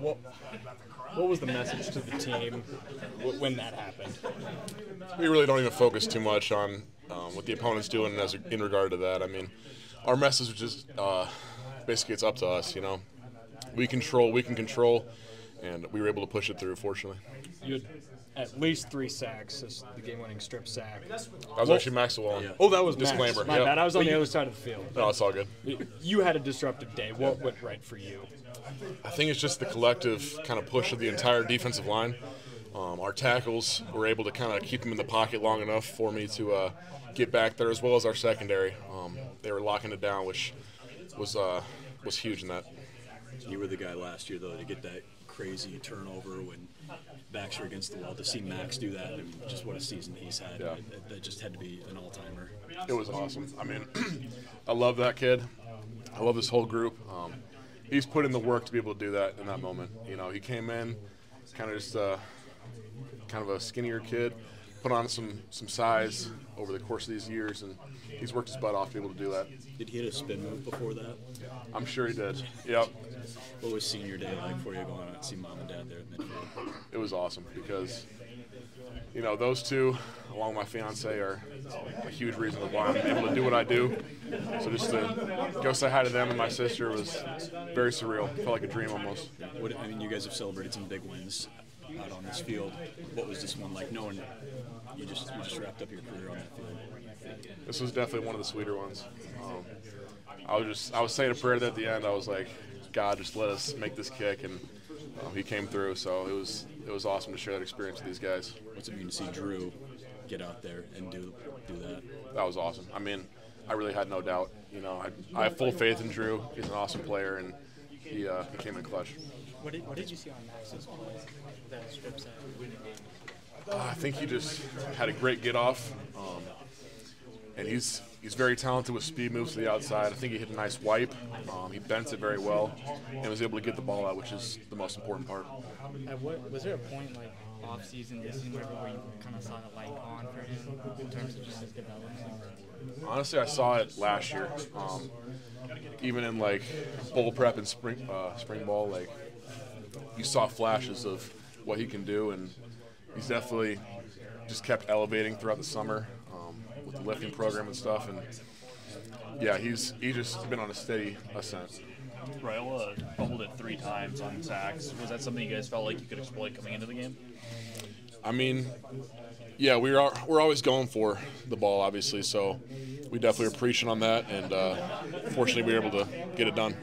What what was the message to the team when that happened? we really don't even focus too much on um, what the opponent's doing as in regard to that. I mean, our message is just uh, basically it's up to us. You know, we control, we can control, and we were able to push it through. Fortunately, You had at least three sacks, as the game-winning strip sack. that was actually Maxwell. Oh, that was Disclaimer, Max. My yep. bad. I was on But the you- other side of the field. No, it's all good. You had a disruptive day. What went right for you? I think it's just the collective kind of push of the entire defensive line. Um, our tackles were able to kind of keep them in the pocket long enough for me to uh, get back there, as well as our secondary. Um, they were locking it down, which was uh, was huge in that. You were the guy last year though to get that crazy turnover when backs were against the wall. To see Max do that, and just what a season he's had, Yeah. it- that just had to be an all-timer. It was awesome. I mean, I love that kid. I love this whole group. Um, he's put in the work to be able to do that in that moment. You know, he came in, kind of just uh, kind of a skinnier kid, put on some some size over the course of these years, and he's worked his butt off to be able to do that. Did he hit a spin move before that? I'm sure he did. Yep. What was senior day like for you going out and see mom and dad there at midfield? it was awesome because you know those two along with my fiance are a huge reason why i'm able to do what i do so just to go say hi to them and my sister was very surreal felt like a dream almost What, I mean, you guys have celebrated some big wins out on this field. What was this one like, knowing you just just wrapped up your career on that field? this was definitely one of the sweeter ones um, i was just i was saying a prayer at the end i was like god just let us make this kick and uh, he came through so it was it was awesome to share that experience with these guys What's it mean to see Drew get out there and do do that? that was awesome. I mean, I really had no doubt. You know, I, I have full faith in Drew. He's an awesome player, and he, uh, he came in clutch. What did, what did you see on Max's play? That strip sack. Uh, I think he just had a great get off, um, and he's he's very talented with speed moves to the outside. I think he hit a nice wipe. Um, he bent it very well, and was able to get the ball out, which is the most important part. At what was there a point like off season, this season, where you kind of saw the light on for him in terms of just his development? Honestly, I saw it last year. Um, even in like bowl prep and spring uh, spring ball, like you saw flashes of what he can do, and he's definitely just kept elevating throughout the summer um, with the lifting program and stuff. And yeah, he's he's just been on a steady ascent. Raiola fumbled it three times on sacks. Was that something you guys felt like you could exploit coming into the game? I mean, yeah, we are we're always going for the ball, obviously. So we definitely are preaching on that, and uh, fortunately, we were able to get it done.